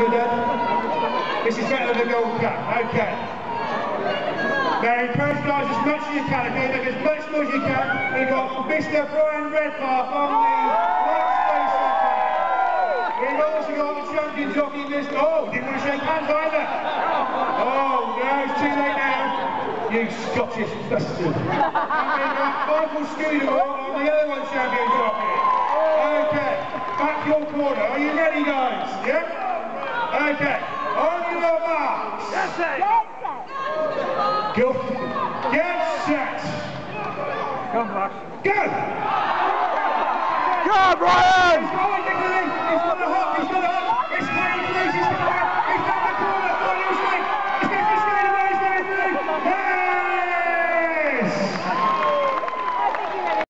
This is better than the Gold Cup. Okay. Now encourage guys as much as you can, okay? Make as much noise as you can. We've got Mr. Brian Redpath on the next space We've also got the champion jockey this. Oh, didn't want to shake hands either. Oh, no, it's too late now. You Scottish bastard. and we've got uh, Michael Scudamore on uh, the other one champion jockey. Okay, back your corner. Are you ready, guys? Yeah? Okay, on marks. Get set. Go. Get set. Come on. Go! Go, Brian!